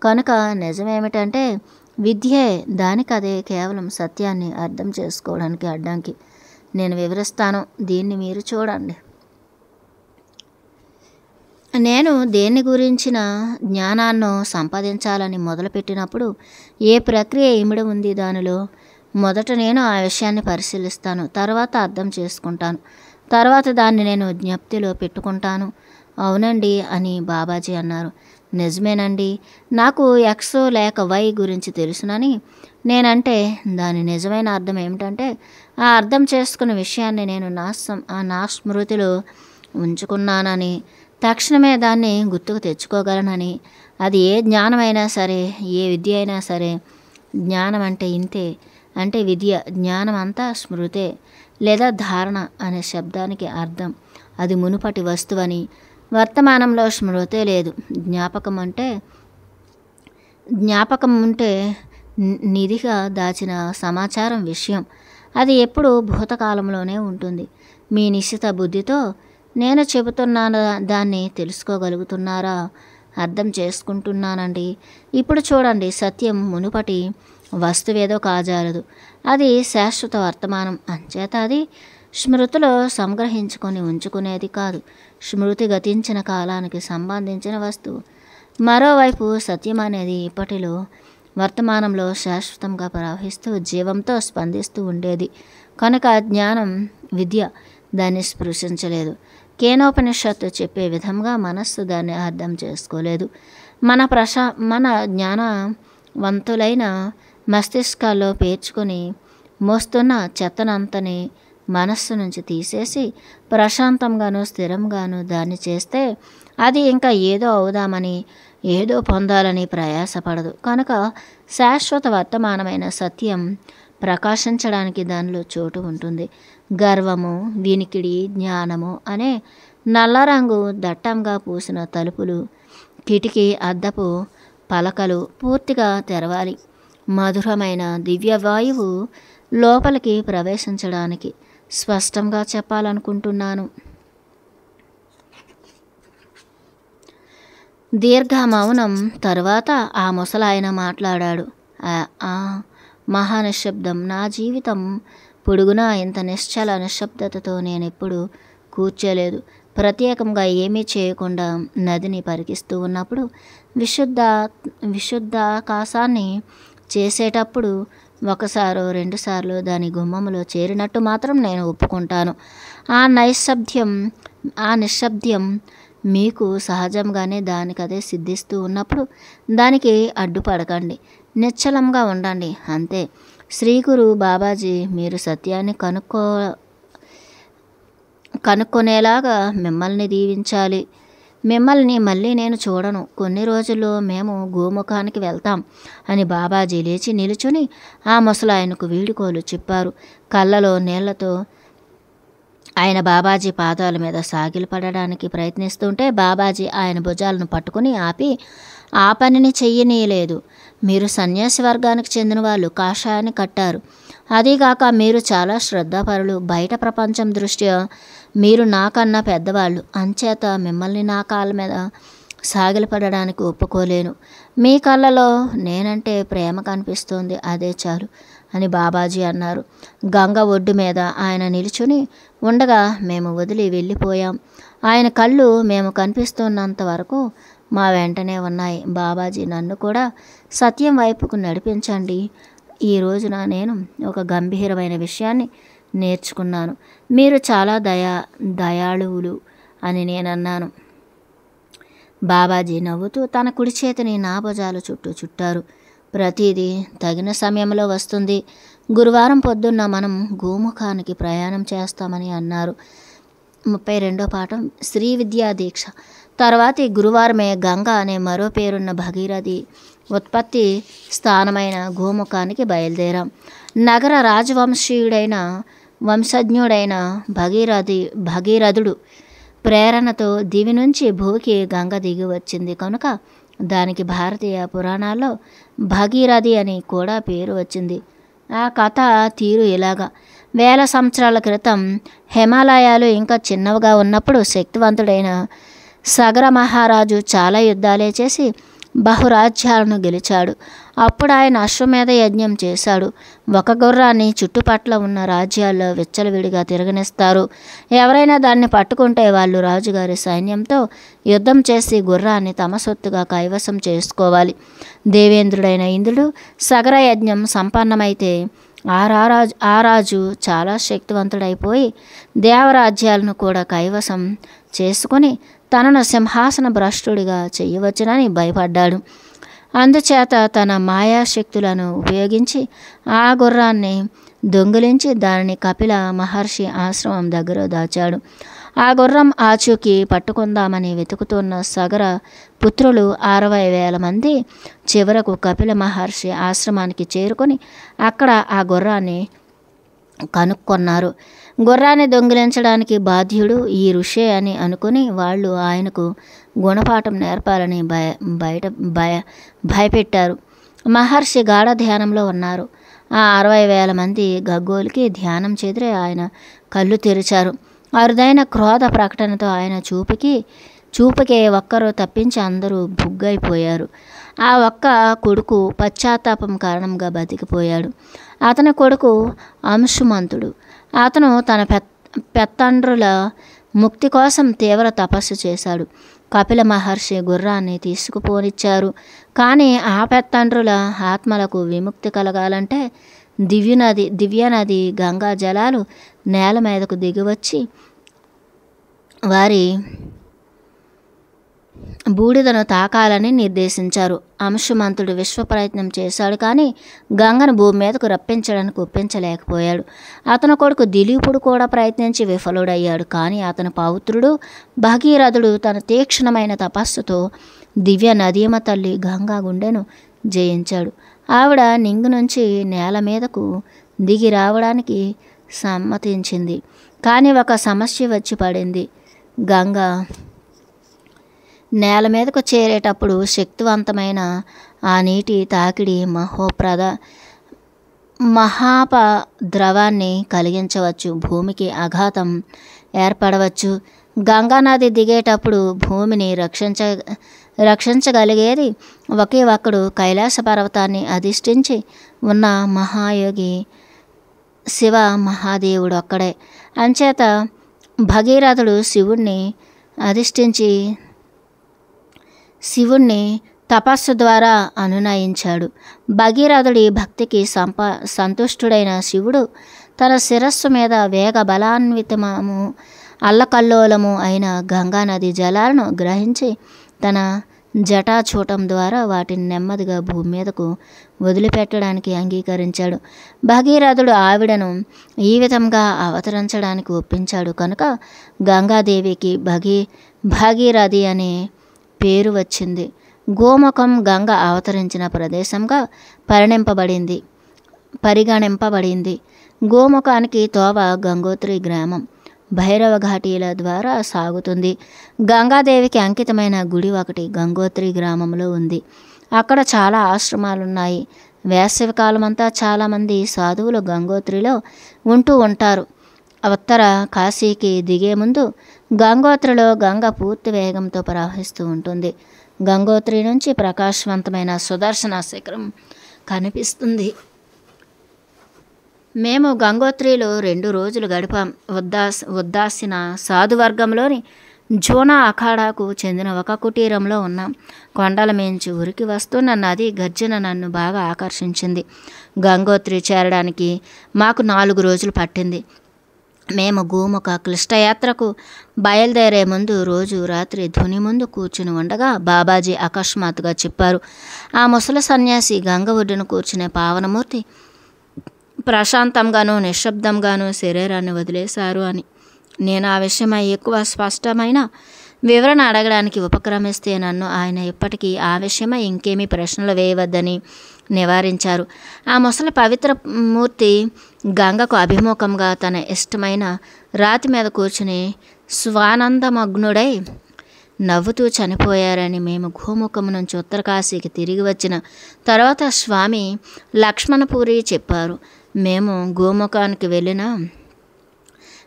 కనుక నిజమేమిటంటే విద్యే దానికదే కేవలం సత్యాన్ని అర్థం చేసుకోవడానికి అడ్డంకి. నేను వివరిస్తాను. దీన్ని మీరు చూడండి. నేను దేని గురించిన జ్ఞానాన్ని సంపాదించాలని మొదలుపెట్టినప్పుడు ఏ ప్రక్రియ ఇమిడి ఉంది దానిలో? మొదట నేను ఆ విషయాన్ని పరిశీలిస్తాను తర్వాత అర్థం చేసుకుంటాను తర్వాత దాన్ని నేను జ్ఞప్తిలో పెట్టుకుంటాను. అవునండి అని బాబాజీ అన్నారు. నిజమేనండి. నాకు ఎక్స్ లేక వై గురించి తెలుసునని నేనంటే దాని నిజమైన అర్థం ఏమిటంటే ఆ అర్థం చేసుకున్న విషయాన్ని నేను నా సం- ఆ నా స్మృతిలో ఉంచుకున్నానని తక్షణమే దాన్ని గుర్తుకు తెచ్చుకోగలనని. అది ఏ జ్ఞానమైనా సరే ఏ విద్య అయినా సరే జ్ఞానం అంటే ఇంతే. అంటే విద్య జ్ఞానం అంతా స్మృతే లేదా ధారణ అనే శబ్దానికి అర్థం. అది మునుపటి వస్తువని. వర్తమానంలో స్మృతే లేదు. జ్ఞాపకం అంటే జ్ఞాపకం ఉంటే నిధిగా దాచిన సమాచారం విషయం. అది ఎప్పుడు భూతకాలంలోనే ఉంటుంది. మీ నిశ్చిత బుద్ధితో నేను చెబుతున్నాను దాన్ని తెలుసుకోగలుగుతున్నారా? అర్థం చేసుకుంటున్నానండి. ఇప్పుడు చూడండి సత్యం మునుపటి వస్తువేదో కాజాలదు. అది శాశ్వత వర్తమానం. అంచేత అది స్మృతిలో సంగ్రహించుకొని ఉంచుకునేది కాదు. స్మృతి గతించిన కాలానికి సంబంధించిన వస్తువు మరోవైపు సత్యం అనేది ఇప్పటిలో వర్తమానంలో శాశ్వతంగా ప్రవహిస్తూ జీవంతో స్పందిస్తూ ఉండేది. కనుక జ్ఞానం విద్య దాన్ని స్పృశించలేదు. కేనోపనిషత్తు చెప్పే విధంగా మనస్సు దాన్ని అర్థం చేసుకోలేదు. మన ప్రశా మన జ్ఞానవంతులైన మస్తిష్కాల్లో పేర్చుకొని మోస్తున్న చెత్తనంతని మనస్సు నుంచి తీసేసి ప్రశాంతంగాను స్థిరంగాను దాన్ని చేస్తే అది ఇంకా ఏదో అవుదామని ఏదో పొందాలని ప్రయాసపడదు. కనుక శాశ్వత వర్తమానమైన సత్యం ప్రకాశించడానికి దానిలో చోటు ఉంటుంది. గర్వము వినికిడి జ్ఞానము అనే నల్ల రంగు దట్టంగా పూసిన తలుపులు కిటికీ అద్దపు పలకలు పూర్తిగా తెరవాలి. మధురమైన దివ్యవాయువు లోపలికి ప్రవేశించడానికి స్పష్టంగా చెప్పాలనుకుంటున్నాను. దీర్ఘ మౌనం తరువాత ఆ ముసలాయన మాట్లాడాడు. "ఆ- ఆ మహానిశ్శబ్దం నా జీవితం పొడుగునా ఇంత నిశ్చల నిశ్శబ్దతతో నేనెప్పుడు కూర్చోలేదు. ప్రత్యేకంగా ఏమీ చేయకుండా నదిని పరికిస్తూ ఉన్నప్పుడు విశుద్ధ విశుద్ధాకాశాన్ని చేసేటప్పుడు ఒకసారో రెండుసార్లు దాని గుమ్మములో చేరినట్టు మాత్రం నేను ఒప్పుకుంటాను. ఆ నైశబ్ద్యం ఆ నిశ్శబ్ద్యం మీకు సహజంగానే దానికదే సిద్ధిస్తూ ఉన్నప్పుడు దానికి అడ్డుపడకండి. నిశ్చలంగా ఉండండి అంతే. శ్రీ గురు బాబాజీ మీరు సత్యాన్ని కనుక్కో కనుక్కొనేలాగా మిమ్మల్ని దీవించాలి. మిమ్మల్ని మళ్ళీ నేను చూడను. కొన్ని రోజుల్లో మేము గోముఖానికి వెళ్తాం అని బాబాజీ లేచి నిలుచుని ఆ ముసలాయనకు వీడుకోలు చెప్పారు. కళ్ళలో నీళ్ళతో ఆయన బాబాజీ పాదాల మీద సాగిలపడడానికి ప్రయత్నిస్తుంటే బాబాజీ ఆయన భుజాలను పట్టుకుని ఆపి ఆ పనిని చెయ్యనీయలేదు. మీరు సన్యాసి వర్గానికి చెందిన వాళ్ళు కాషాయాన్ని కట్టారు. అదీగాక మీరు చాలా శ్రద్ధాపరులు. బయట ప్రపంచం దృష్ట్యా మీరు నాకన్నా పెద్దవాళ్ళు. అంచేత మిమ్మల్ని నా కాళ్ళ మీద సాగిలపడడానికి ఒప్పుకోలేను. మీ కళ్ళలో నేనంటే ప్రేమ కనిపిస్తోంది. అదే చాలు అని బాబాజీ అన్నారు. గంగ ఒడ్డు మీద ఆయన నిలుచుని ఉండగా మేము వదిలి వెళ్ళిపోయాం. ఆయన కళ్ళు మేము కనిపిస్తున్నంత వరకు మా వెంటనే ఉన్నాయి. బాబాజీ నన్ను కూడా సత్యం వైపుకు నడిపించండి. ఈ రోజున నేను ఒక గంభీరమైన విషయాన్ని నేర్చుకున్నాను. మీరు చాలా దయా దయాళువులు అని నేను అన్నాను బాబాజీ నవ్వుతూ తన కుడి చేతిని నాభజాలు చుట్టూ చుట్టారు. ప్రతిదీ తగిన సమయంలో వస్తుంది. గురువారం పొద్దున్న మనం గోముఖానికి ప్రయాణం చేస్తామని అన్నారు. ముప్పై రెండో పాఠం శ్రీ విద్యా దీక్ష. తర్వాతి గురువారమే గంగ అనే మరో పేరున్న భగీరథి ఉత్పత్తి స్థానమైన గోముఖానికి బయలుదేరాం. నగర రాజవంశీయుడైన వంశజ్ఞుడైన భగీరథి భగీరథుడు ప్రేరణతో దివి నుంచి భూకి గంగ దిగి వచ్చింది. కనుక దానికి భారతీయ పురాణాల్లో భగీరథి అని కూడా పేరు వచ్చింది. ఆ కథ తీరు ఇలాగా. వేల సంవత్సరాల క్రితం హిమాలయాలు ఇంకా చిన్నవిగా ఉన్నప్పుడు శక్తివంతుడైన సగర మహారాజు చాలా యుద్ధాలే చేసి బహురాజ్యాలను గెలిచాడు. అప్పుడు ఆయన అశ్వమేధ యజ్ఞం చేశాడు. ఒక గుర్రాన్ని చుట్టుపట్ల ఉన్న రాజ్యాల్లో విచ్చలవిడిగా తిరగనిస్తారు. ఎవరైనా దాన్ని పట్టుకుంటే వాళ్ళు రాజుగారి సైన్యంతో యుద్ధం చేసి గుర్రాన్ని తమ సొత్తుగా కైవసం చేసుకోవాలి. దేవేంద్రుడైన ఇంద్రుడు సగర యజ్ఞం సంపన్నమైతే ఆ రారాజు ఆ రాజు చాలా శక్తివంతుడైపోయి దేవరాజ్యాలను కూడా కైవసం చేసుకొని తనను సింహాసన భ్రష్టుడిగా చేయవచ్చునని భయపడ్డాడు. అందుచేత తన మాయాశక్తులను ఉపయోగించి ఆ గుర్రాన్ని దొంగిలించి దానిని కపిల మహర్షి ఆశ్రమం దగ్గర దాచాడు. ఆ గుర్రం ఆచూకి పట్టుకుందామని వెతుకుతున్న సగర పుత్రులు అరవై వేల మంది చివరకు కపిల మహర్షి ఆశ్రమానికి చేరుకొని అక్కడ ఆ గుర్రాన్ని కనుక్కొన్నారు. గుర్రాన్ని దొంగిలించడానికి బాధ్యుడు ఈ ఋషే అని అనుకుని వాళ్ళు ఆయనకు గుణపాఠం నేర్పాలని భయ బయట భయ భయపెట్టారు. మహర్షి గాఢ ధ్యానంలో ఉన్నారు. ఆ అరవై వేల మంది గగ్గోలికి ధ్యానం చెదిరి ఆయన కళ్ళు తెరిచారు. అరుదైన క్రోధ ప్రకటనతో ఆయన చూపుకి చూపుకే ఒక్కరు తప్పించి అందరూ బుగ్గైపోయారు ఆ ఒక్క కొడుకు పశ్చాత్తాపం కారణంగా బతికిపోయాడు. అతని కొడుకు అంశుమంతుడు. అతను తన పెత్తండ్రుల ముక్తి కోసం తీవ్ర తపస్సు చేశాడు. కపిల మహర్షి గుర్రాన్ని తీసుకుపోనిచ్చారు. కానీ ఆ పెత్తండ్రుల ఆత్మలకు విముక్తి కలగాలంటే దివ్యనది దివ్యనది గంగా జలాలు నేల మీదకు దిగివచ్చి వారి బూడిదను తాకాలని నిర్దేశించారు. అంశుమంతుడు విశ్వ ప్రయత్నం చేశాడు కానీ గంగను భూమి మీదకు రప్పించడానికి ఒప్పించలేకపోయాడు. అతని కొడుకు దిలీపుడు కూడా ప్రయత్నించి విఫలుడయ్యాడు కానీ అతని పౌత్రుడు భగీరథుడు తన తీక్షణమైన తపస్సుతో దివ్య నదీమ తల్లి గంగా గుండెను జయించాడు. ఆవిడ నింగు నుంచి నేల మీదకు దిగి రావడానికి సమ్మతించింది. కానీ ఒక సమస్య వచ్చి పడింది. గంగా నేల మీదకు చేరేటప్పుడు శక్తివంతమైన ఆ నీటి తాకిడి మహోప్రద మహాప ద్రవాన్ని కలిగించవచ్చు. భూమికి అఘాతం ఏర్పడవచ్చు. గంగానది దిగేటప్పుడు భూమిని రక్షించ రక్షించగలిగేది ఒకే ఒక్కడు కైలాస పర్వతాన్ని అధిష్ఠించి ఉన్న మహాయోగి శివ మహాదేవుడు ఒక్కడే అంచేత భగీరథుడు శివుణ్ణి అధిష్ఠించి శివుణ్ణి తపస్సు ద్వారా అనునయించాడు. భగీరథుడి భక్తికి సంప సంతుష్టుడైన శివుడు తన శిరస్సు మీద వేగ బలాన్వితమము అల్లకల్లోలము అయిన గంగానది జలాలను గ్రహించి తన జటాచూటం ద్వారా వాటిని నెమ్మదిగా భూమి మీదకు వదిలిపెట్టడానికి అంగీకరించాడు. భగీరథుడు ఆవిడను ఈ విధంగా అవతరించడానికి ఒప్పించాడు కనుక గంగాదేవికి భగీ భాగీరథి అనే పేరు వచ్చింది. గోముఖం గంగ అవతరించిన ప్రదేశంగా పరిణింపబడింది పరిగణింపబడింది. గోముఖానికి తోవ గంగోత్రి గ్రామం భైరవ ఘాటీల ద్వారా సాగుతుంది. గంగాదేవికి అంకితమైన గుడి ఒకటి గంగోత్రి గ్రామంలో ఉంది. అక్కడ చాలా ఆశ్రమాలున్నాయి. వేసవి కాలమంతా చాలామంది సాధువులు గంగోత్రిలో ఉంటూ ఉంటారు. ఉత్తర కాశీకి దిగే ముందు గంగోత్రిలో గంగ పూర్తి వేగంతో ప్రవహిస్తూ ఉంటుంది. గంగోత్రి నుంచి ప్రకాశవంతమైన సుదర్శన శిఖరం కనిపిస్తుంది. మేము గంగోత్రిలో రెండు రోజులు గడిపాం. ఉద్దాస్ ఉద్దాసిన సాధువర్గంలోని జోనా అఖాడాకు చెందిన ఒక కుటీరంలో ఉన్నాం. కొండల మించి ఉరికి వస్తున్న నది గర్జన నన్ను బాగా ఆకర్షించింది. గంగోత్రి చేరడానికి మాకు నాలుగు రోజులు పట్టింది. మేము గోముఖ క్లిష్టయాత్రకు బయలుదేరే ముందు రోజు రాత్రి ధ్వని ముందు కూర్చుని ఉండగా బాబాజీ అకస్మాత్తుగా చెప్పారు. ఆ ముసలి సన్యాసి గంగ ఒడ్డున కూర్చునే పావనమూర్తి ప్రశాంతంగానూ నిశ్శబ్దంగానూ శరీరాన్ని వదిలేశారు అని. నేను ఆ విషయమై ఎక్కువ స్పష్టమైన వివరణ అడగడానికి ఉపక్రమిస్తే నన్ను ఆయన ఇప్పటికీ ఆ విషయమై ఇంకేమీ ప్రశ్నలు వేయవద్దని నివారించారు. ఆ ముసలి పవిత్ర మూర్తి గంగకు అభిముఖంగా తన ఇష్టమైన రాతి మీద కూర్చుని స్వానందమగ్నుడై నవ్వుతూ చనిపోయారని మేము గోముఖం నుంచి ఉత్తరకాశీకి తిరిగి వచ్చిన తర్వాత స్వామి లక్ష్మణపూరి చెప్పారు. మేము గోముఖానికి వెళ్ళిన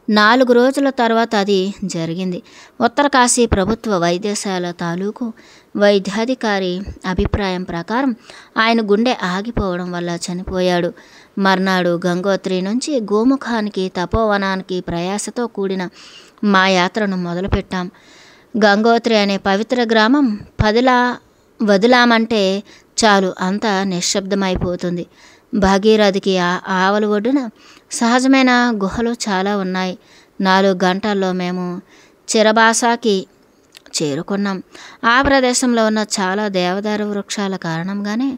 నాలుగు రోజుల తర్వాత అది జరిగింది. ఉత్తరకాశీ ప్రభుత్వ వైద్యశాల తాలూకు వైద్యాధికారి అభిప్రాయం ప్రకారం ఆయన గుండె ఆగిపోవడం వల్ల చనిపోయాడు. మర్నాడు గంగోత్రి నుంచి గోముఖానికి తపోవనానికి ప్రయాసతో కూడిన మా యాత్రను మొదలుపెట్టాం. గంగోత్రి అనే పవిత్ర గ్రామం పదిలా వదిలామంటే చాలు అంతా నిశ్శబ్దమైపోతుంది. భాగీరథికి ఆ- ఆవల ఒడ్డున సహజమైన గుహలు చాలా ఉన్నాయి. నాలుగు గంటల్లో మేము చిరబాసాకి చేరుకున్నాం. ఆ ప్రదేశంలో ఉన్న చాలా దేవదారు వృక్షాల కారణంగానే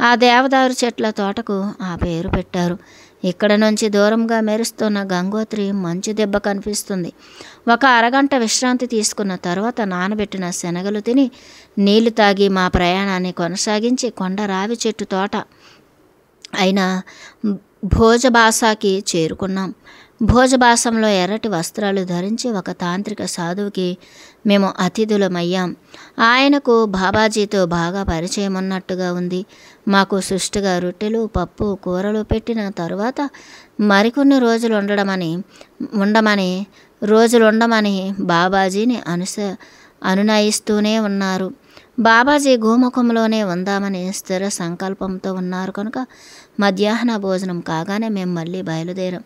ఆ దేవదారు చెట్ల తోటకు ఆ పేరు పెట్టారు. ఇక్కడ నుంచి దూరంగా మెరుస్తున్న గంగోత్రి మంచు దెబ్బ కనిపిస్తుంది. ఒక అరగంట విశ్రాంతి తీసుకున్న తర్వాత నానబెట్టిన శనగలు తిని నీళ్ళు తాగి మా ప్రయాణాన్ని కొనసాగించి కొండ రావి చెట్టు తోట అయిన భోజబాసాకి చేరుకున్నాం. భోజభాసంలో ఎర్రటి వస్త్రాలు ధరించి ఒక తాంత్రిక సాధువుకి మేము అతిథులమయ్యాం. ఆయనకు బాబాజీతో బాగా పరిచయం ఉన్నట్టుగా ఉంది. మాకు సుష్టిగా రొట్టెలు పప్పు కూరలు పెట్టిన తరువాత మరికొన్ని రోజులు ఉండడమని ఉండమని రోజులు ఉండమని బాబాజీని అనుస అనునయిస్తూనే ఉన్నారు. బాబాజీ గోముఖంలోనే ఉందామని స్థిర సంకల్పంతో ఉన్నారు కనుక మధ్యాహ్న భోజనం కాగానే మేము మళ్ళీ బయలుదేరాం.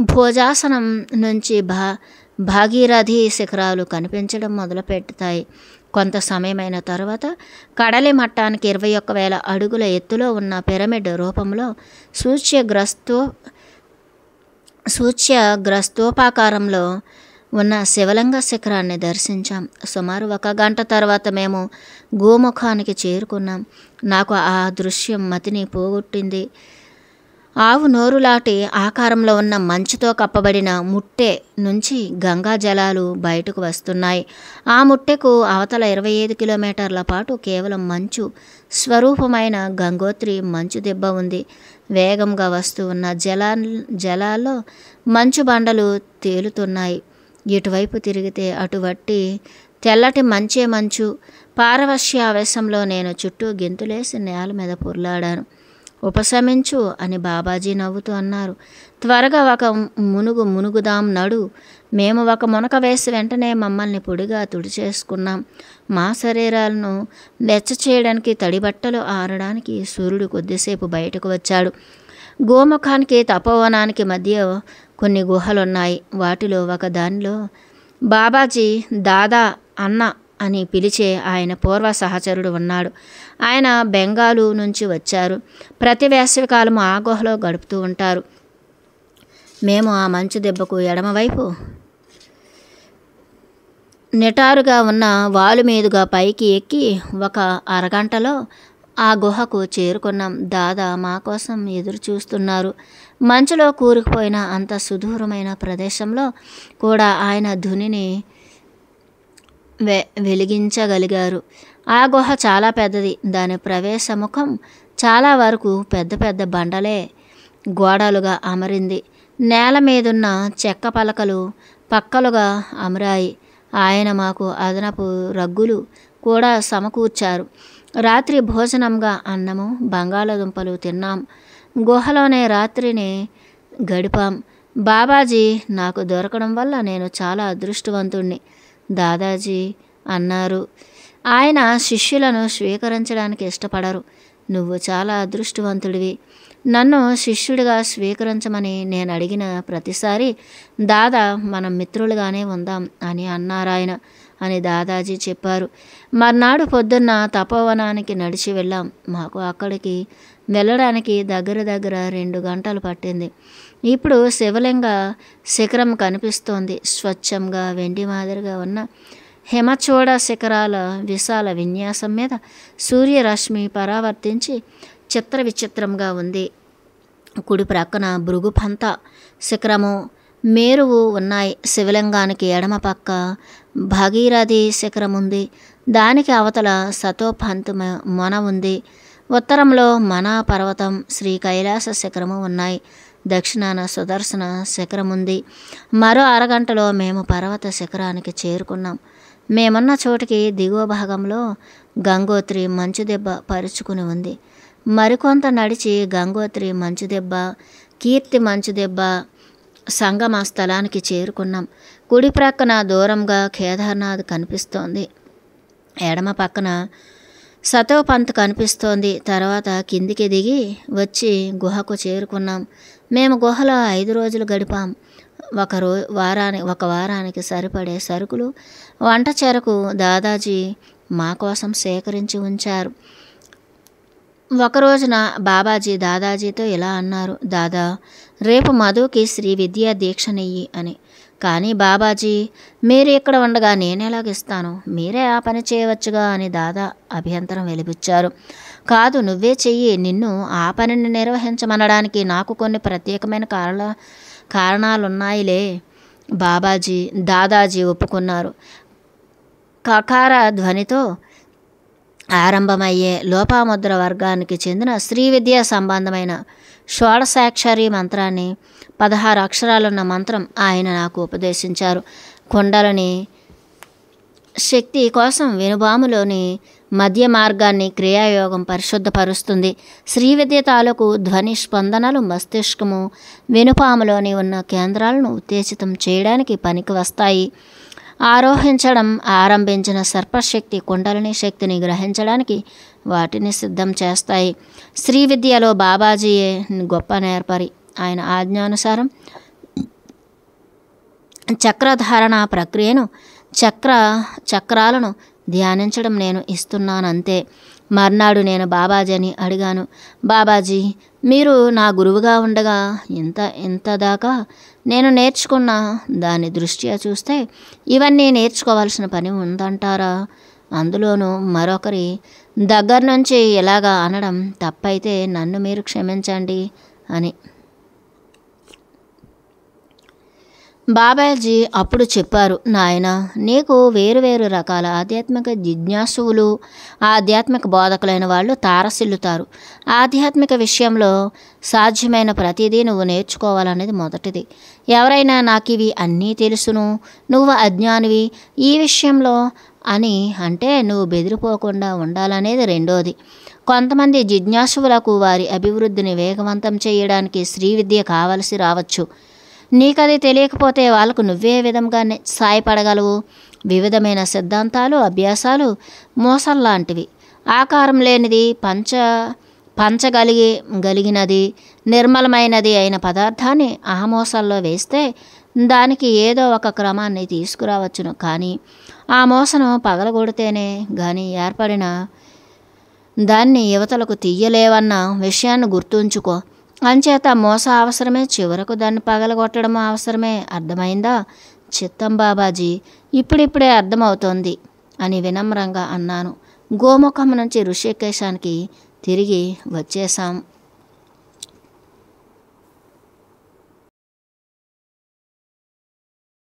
భోజాసనం నుంచి భా భాగీరథి శిఖరాలు కనిపించడం మొదలుపెడతాయి. కొంత సమయమైన తర్వాత కడలి మట్టానికి ఇరవై ఒక్క వేల అడుగుల ఎత్తులో ఉన్న పిరమిడ్ రూపంలో సూచ్యగ్రస్తో సూచ్యగ్రస్తోపాకారంలో ఉన్న శివలింగ శిఖరాన్ని దర్శించాం. సుమారు ఒక గంట తర్వాత మేము గోముఖానికి చేరుకున్నాం. నాకు ఆ దృశ్యం మతిని పోగొట్టింది. ఆవు నోరులాటి ఆకారంలో ఉన్న మంచుతో కప్పబడిన ముట్టె నుంచి గంగా జలాలు బయటకు వస్తున్నాయి. ఆ ముట్టెకు అవతల ఇరవై ఐదు కిలోమీటర్ల పాటు కేవలం మంచు స్వరూపమైన గంగోత్రి మంచు దెబ్బ ఉంది. వేగంగా వస్తూ ఉన్న జలా జలాల్లో మంచు బండలు తేలుతున్నాయి. ఇటువైపు తిరిగితే అటువట్టి తెల్లటి మంచే మంచు. పారవశ్య ఆవేశంలో నేను చుట్టూ గెంతులేసి నేల మీద పొర్లాడాను. ఉపశమించు అని బాబాజీ నవ్వుతూ అన్నారు. త్వరగా ఒక మునుగు మునుగుదాం నడు. మేము ఒక మునక వేసి వెంటనే మమ్మల్ని పొడిగా తుడిచేసుకున్నాం. మా శరీరాలను వెచ్చ చేయడానికి తడి బట్టలు ఆరడానికి సూర్యుడు కొద్దిసేపు బయటకు వచ్చాడు. గోముఖానికి తపోవనానికి మధ్య కొన్ని గుహలున్నాయి. వాటిలో ఒక దానిలో బాబాజీ దాదా అన్న అని పిలిచే ఆయన పూర్వ సహచరుడు ఉన్నాడు. ఆయన బెంగాలు నుంచి వచ్చారు. ప్రతి వేసవికాలం ఆ గుహలో గడుపుతూ ఉంటారు. మేము ఆ మంచు దెబ్బకు ఎడమవైపు నిటారుగా ఉన్న వాలు మీదుగా పైకి ఎక్కి ఒక అరగంటలో ఆ గుహకు చేరుకున్నాం. దాదా మా కోసం ఎదురు చూస్తున్నారు. మంచులో కూరుకుపోయిన అంత సుదూరమైన ప్రదేశంలో కూడా ఆయన ధునిని వె వెలిగించగలిగారు. ఆ గుహ చాలా పెద్దది. దాని ప్రవేశముఖం చాలా వరకు పెద్ద పెద్ద బండలే గోడలుగా అమరింది. నేల మీదున్న చెక్క పలకలు పక్కలుగా అమరాయి. ఆయన మాకు అదనపు రగ్గులు కూడా సమకూర్చారు. రాత్రి భోజనంగా అన్నము బంగాళదుంపలు తిన్నాం. గుహలోనే రాత్రిని గడిపాం. బాబాజీ నాకు దొరకడం వల్ల నేను చాలా అదృష్టవంతుణ్ణి. దాదాజీ అన్నారు. ఆయన శిష్యులను స్వీకరించడానికి ఇష్టపడరు. నువ్వు చాలా అదృష్టవంతుడివి. నన్ను శిష్యుడిగా స్వీకరించమని నేను అడిగిన ప్రతిసారి దాదా మనం మిత్రులుగానే ఉందాం అని అన్నారాయన అని దాదాజీ చెప్పారు. మర్నాడు పొద్దున్న తపోవనానికి నడిచి వెళ్ళాం. మాకు అక్కడికి వెళ్ళడానికి దగ్గర దగ్గర రెండు గంటలు పట్టింది. ఇప్పుడు శివలింగ శిఖరం కనిపిస్తోంది. స్వచ్ఛంగా వెండి మాదిరిగా ఉన్న హిమచూడ శిఖరాల విశాల విన్యాసం మీద సూర్యరశ్మి పరావర్తించి చిత్ర విచిత్రంగా ఉంది. కుడి ప్రక్కన భృగుపంత శిఖరము మేరువు ఉన్నాయి. శివలింగానికి ఎడమ పక్క భగీరథి శిఖరం ఉంది దానికి అవతల సతోపంత మొన ఉంది. ఉత్తరంలో మనా పర్వతం శ్రీ కైలాస శిఖరము ఉన్నాయి. దక్షిణాన సుదర్శన శిఖరం ఉంది. మరో అరగంటలో మేము పర్వత శిఖరానికి చేరుకున్నాం. మేమున్న చోటికి దిగువ భాగంలో గంగోత్రి మంచు దెబ్బ పరుచుకుని ఉంది. మరికొంత నడిచి గంగోత్రి మంచు దెబ్బ కీర్తి మంచు దెబ్బ సంగమ స్థలానికి చేరుకున్నాం. కుడి ప్రక్కన దూరంగా కేదార్నాథ్ కనిపిస్తోంది. ఎడమ పక్కన సతోపంత్ కనిపిస్తోంది. తర్వాత కిందికి దిగి వచ్చి గుహకు చేరుకున్నాం. మేము గుహలో ఐదు రోజులు గడిపాం. ఒక రో వారానికి ఒక వారానికి సరిపడే సరుకులు వంట చెరకు దాదాజీ మా కోసం సేకరించి ఉంచారు. ఒక రోజున బాబాజీ దాదాజీతో ఇలా అన్నారు దాదా రేపు మధుకి శ్రీ విద్యా దీక్షనియ్యి అని. కానీ బాబాజీ మీరు ఇక్కడ ఉండగా నేనెలాగిస్తాను? మీరే ఆ పని చేయవచ్చుగా అని దాదా అభ్యంతరం వెలిపించారు కాదు నువ్వే చెయ్యి. నిన్ను ఆ పనిని నిర్వహించమనడానికి నాకు కొన్ని ప్రత్యేకమైన కారణ కారణాలున్నాయిలే. బాబాజీ దాదాజీ ఒప్పుకున్నారు. కకార ధ్వనితో ఆరంభమయ్యే లోపాముద్ర వర్గానికి చెందిన శ్రీ విద్యా సంబంధమైన షోడశాక్షరి మంత్రాన్ని పదహారు అక్షరాలున్న మంత్రం ఆయన నాకు ఉపదేశించారు. కొండలని శక్తి కోసం వెనుబాములోని మధ్య మార్గాన్ని క్రియాయోగం పరిశుద్ధపరుస్తుంది. శ్రీవిద్య తాలూకు ధ్వని స్పందనలు మస్తిష్కము వెనుపాములోని ఉన్న కేంద్రాలను ఉత్తేజితం చేయడానికి పనికి వస్తాయి. ఆరోహించడం ఆరంభించిన సర్పశక్తి కుండలిని శక్తిని గ్రహించడానికి వాటిని సిద్ధం చేస్తాయి. శ్రీ విద్యలో బాబాజీయే గొప్ప నేర్పరి. ఆయన ఆజ్ఞానుసారం చక్రధారణ ప్రక్రియను చక్ర చక్రాలను ధ్యానించడం నేను ఇస్తున్నానంతే. మర్నాడు నేను బాబాజీని అడిగాను బాబాజీ మీరు నా గురువుగా ఉండగా ఇంత ఇంత దాకా నేను నేర్చుకున్న దాని దృష్ట్యా చూస్తే ఇవన్నీ నేర్చుకోవాల్సిన పని ఉందంటారా? అందులోనూ మరొకరి దగ్గర నుంచి ఇలాగా అనడం తప్పైతే నన్ను మీరు క్షమించండి అని. బాబాజీ అప్పుడు చెప్పారు నాయన నీకు వేరువేరు రకాల ఆధ్యాత్మిక జిజ్ఞాసువులు ఆధ్యాత్మిక బోధకులైన వాళ్ళు తారసిల్లుతారు. ఆధ్యాత్మిక విషయంలో సాధ్యమైన ప్రతిదీ నువ్వు నేర్చుకోవాలనేది మొదటిది. ఎవరైనా నాకు ఇవి అన్నీ తెలుసును నువ్వు అజ్ఞానివి ఈ విషయంలో అని అంటే నువ్వు బెదిరిపోకుండా ఉండాలనేది రెండోది. కొంతమంది జిజ్ఞాసువులకు వారి అభివృద్ధిని వేగవంతం చేయడానికి శ్రీ విద్య కావలసి రావచ్చు. నీకది తెలియకపోతే వాళ్ళకు నువ్వే విధంగానే సాయపడగలవు. వివిధమైన సిద్ధాంతాలు అభ్యాసాలు మోసల్లాంటివి. ఆకారం లేనిది పంచ పంచగలిగి గలిగినది నిర్మలమైనది అయిన పదార్థాన్ని ఆమోసల్లో వేస్తే దానికి ఏదో ఒక క్రమాన్ని తీసుకురావచ్చును. కానీ ఆ మోసను పగలగొడితేనే కానీ ఏర్పడిన దాన్ని యువతలకు తీయలేవన్న విషయాన్ని గుర్తుంచుకో. అంచేత మోస అవసరమే చివరకు దాన్ని పగలగొట్టడం అవసరమే. అర్థమైందా? చిత్తం బాబాజీ ఇప్పుడిప్పుడే అర్థమవుతోంది అని వినమ్రంగా అన్నాను. గోముఖం నుంచి ఋషికేశానికి తిరిగి వచ్చేశాం.